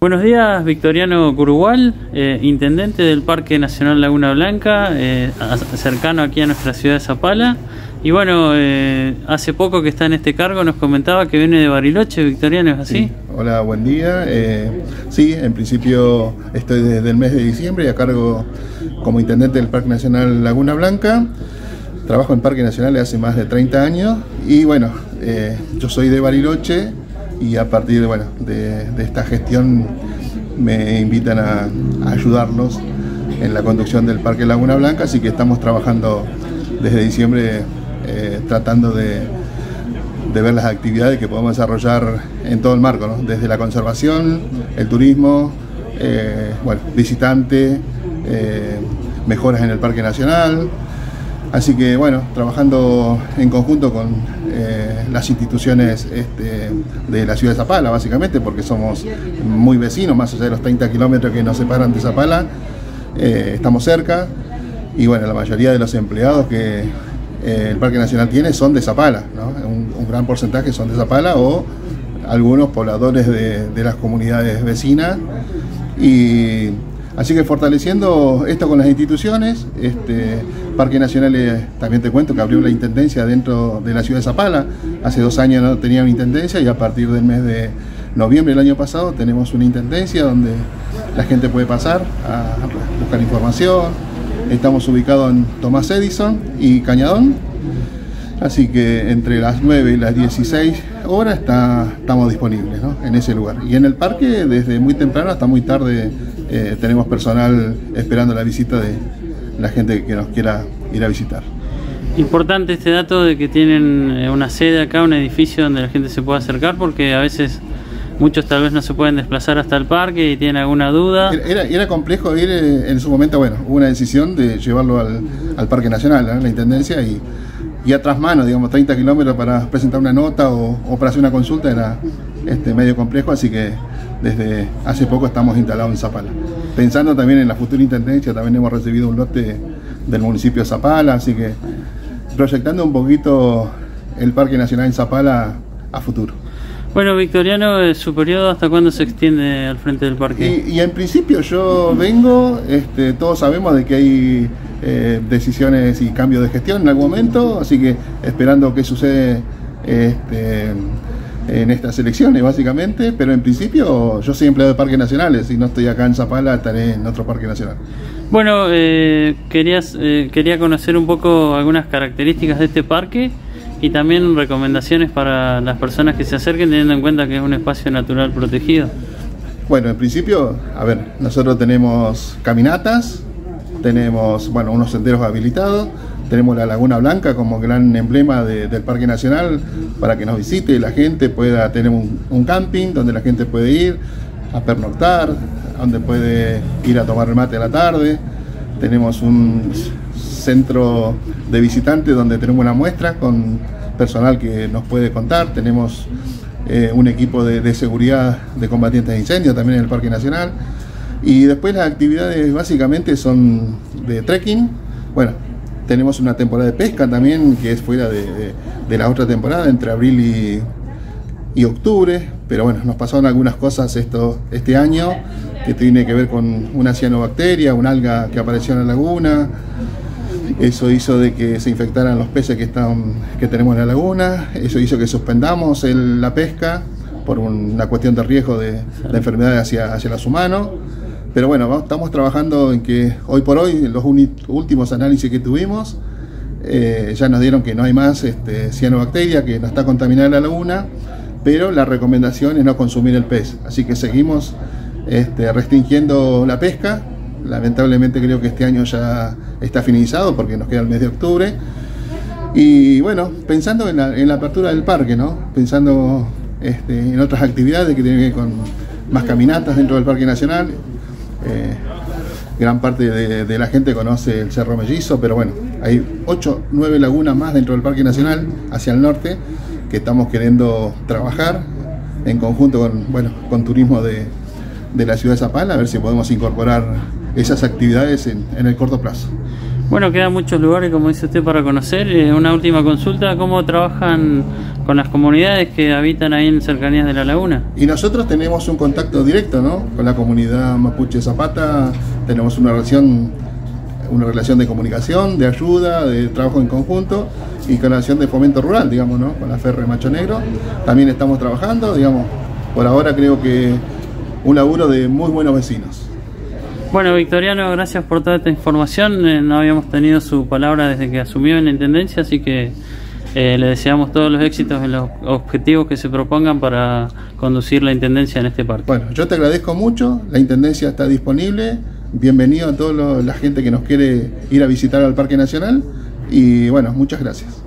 Buenos días, Victoriano Curugual, eh, intendente del Parque Nacional Laguna Blanca, eh, cercano aquí a nuestra ciudad de Zapala. Y bueno, eh, hace poco que está en este cargo nos comentaba que viene de Bariloche, Victoriano, ¿es así? Hola, buen día. sí, en principio estoy desde el mes de diciembre a cargo como intendente del Parque Nacional Laguna Blanca. Trabajo en Parque Nacional hace más de 30 años y bueno, yo soy de Bariloche, y a partir bueno, de, esta gestión me invitan a, ayudarlos en la conducción del Parque Laguna Blanca, así que estamos trabajando desde diciembre eh, tratando de, ver las actividades que podemos desarrollar en todo el marco, desde la conservación, el turismo, eh, bueno, visitante, eh, mejoras en el Parque Nacional, Así que bueno, trabajando en conjunto con eh, las instituciones este, de la ciudad de Zapala, básicamente, porque somos muy vecinos, más allá de los 30 kilómetros que nos separan de Zapala, eh, estamos cerca. Y bueno, la mayoría de los empleados que eh, el Parque Nacional tiene son de Zapala, un, gran porcentaje son de Zapala o algunos pobladores de, de las comunidades vecinas. Y Así que fortaleciendo esto con las instituciones, este, Parque Nacional también te cuento que abrió la intendencia dentro de la ciudad de Zapala. Hace dos años no tenía intendencia y a partir del mes de noviembre del año pasado tenemos una intendencia donde la gente puede pasar a buscar información. Estamos ubicados en Tomás Edison y Cañadón. Así que entre las 9 y las 16 horas estamos disponibles en ese lugar. Y en el parque desde muy temprano hasta muy tarde eh, tenemos personal esperando la visita de la gente que nos quiera ir a visitar. Importante este dato de que tienen eh, una sede acá, un edificio donde la gente se pueda acercar, porque a veces muchos tal vez no se pueden desplazar hasta el parque y tienen alguna duda. Era, era complejo ir eh, en su momento, bueno, hubo una decisión de llevarlo al, al Parque Nacional, la Intendencia, y, y a mano, digamos, 30 kilómetros para presentar una nota o, o, para hacer una consulta era este, medio complejo, así que desde hace poco estamos instalados en Zapala. Pensando también en la futura intendencia, también hemos recibido un lote del municipio de Zapala, así que proyectando un poquito el Parque Nacional en Zapala a futuro. Bueno, Victoriano, ¿su periodo hasta cuándo se extiende al frente del parque? Y, en principio yo vengo, este, todos sabemos de que hay eh, decisiones y cambios de gestión en algún momento, así que esperando qué sucede este, en estas elecciones, básicamente, pero en principio yo soy empleado de parques nacionales y no estoy acá en Zapala, estaré en otro parque nacional. Bueno, eh, querías, eh, quería conocer un poco algunas características de este parque y también recomendaciones para las personas que se acerquen teniendo en cuenta que es un espacio natural protegido. Bueno, en principio, a ver, nosotros tenemos caminatas, tenemos, bueno, unos senderos habilitados, tenemos la Laguna Blanca como gran emblema del Parque Nacional para que nos visite la gente pueda tener un, camping donde la gente puede ir a pernoctar, donde puede ir a tomar el mate a la tarde. Tenemos un centro de visitantes donde tenemos una muestra con personal que nos puede contar. Tenemos eh, un equipo de, de, seguridad de combatientes de incendios también en el Parque Nacional. Y después las actividades básicamente son de trekking. Bueno, tenemos una temporada de pesca también, que es fuera de, la otra temporada, entre abril y, octubre. Pero bueno, nos pasaron algunas cosas esto, este año que tiene que ver con una cianobacteria, un alga que apareció en la laguna. Eso hizo de que se infectaran los peces que, están, que tenemos en la laguna. Eso hizo que suspendamos la pesca por una cuestión de riesgo de, de enfermedades hacia, hacia los humanos. Pero bueno, estamos trabajando en que hoy por hoy, los últimos análisis que tuvimos, eh, ya nos dieron que no hay más este, cianobacteria, que no está contaminada la laguna, pero la recomendación es no consumir el pez. Así que seguimos este, restringiendo la pesca. Lamentablemente creo que este año ya está finalizado porque nos queda el mes de octubre. Y bueno, pensando en la, apertura del parque, ¿no? pensando este, en otras actividades que tienen que ver con más caminatas dentro del Parque Nacional, eh, gran parte de, la gente conoce el Cerro Mellizo, pero bueno, hay 8, 9 lagunas más dentro del Parque Nacional hacia el norte que estamos queriendo trabajar en conjunto con, bueno, con turismo de, la ciudad de Zapala, a ver si podemos incorporar esas actividades en, el corto plazo. Bueno, quedan muchos lugares, como dice usted, para conocer. Eh, una última consulta, ¿cómo trabajan con las comunidades que habitan ahí en cercanías de la laguna. Y nosotros tenemos un contacto directo ¿no? con la comunidad mapuche Zapata, tenemos una relación, una relación de comunicación, de ayuda, de trabajo en conjunto y con la relación de fomento rural, digamos, ¿no? con la Ferre Macho Negro. También estamos trabajando, digamos, por ahora creo que un laburo de muy buenos vecinos. Bueno, Victoriano, gracias por toda esta información. Eh, no habíamos tenido su palabra desde que asumió en la Intendencia, así que eh, le deseamos todos los éxitos en los objetivos que se propongan para conducir la Intendencia en este parque. Bueno, yo te agradezco mucho, la Intendencia está disponible, bienvenido a toda la gente que nos quiere ir a visitar al Parque Nacional y bueno, muchas gracias.